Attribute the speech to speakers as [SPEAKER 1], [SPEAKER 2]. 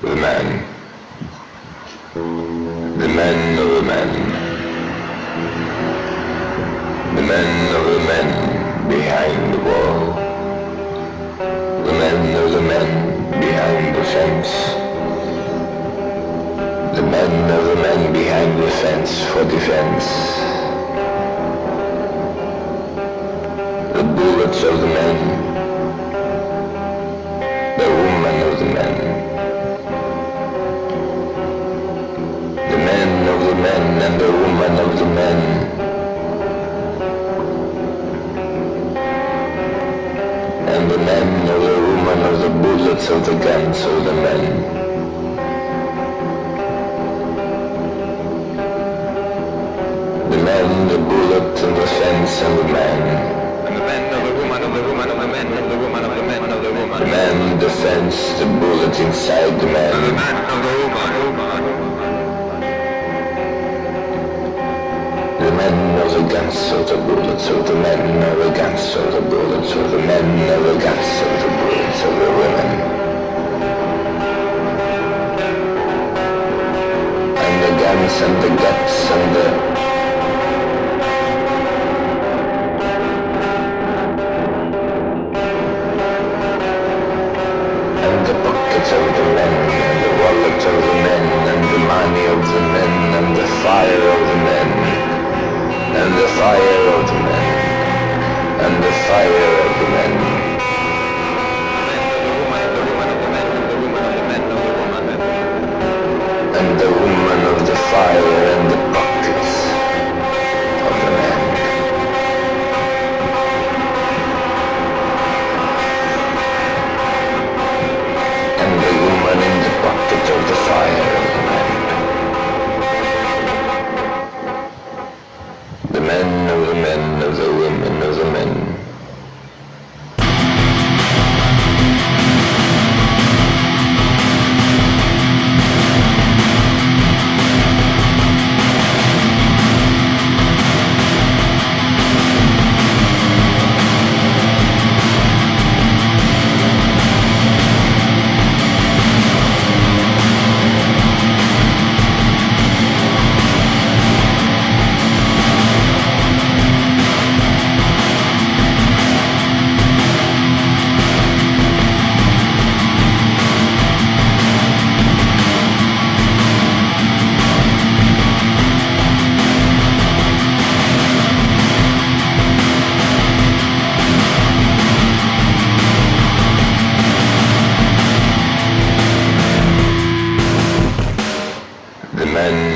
[SPEAKER 1] The man. The men of the men. The men of the men behind the wall. The men of the men behind the fence. The men of the men behind the fence for defense. The bullets of the men. And the men of the woman of the bullets of the guns of the men. The man, the bullet, and the fence, and the man.
[SPEAKER 2] And the men of the woman of the woman of the men of the woman of the men of the woman.
[SPEAKER 1] The man, the fence, the bullet inside the
[SPEAKER 2] And the
[SPEAKER 1] man.
[SPEAKER 2] man of the woman.
[SPEAKER 1] The men of the guns of the bullets of the men of the guns of the bullets of the men of And the guts and the and the pockets of the men, and the wallet of the And.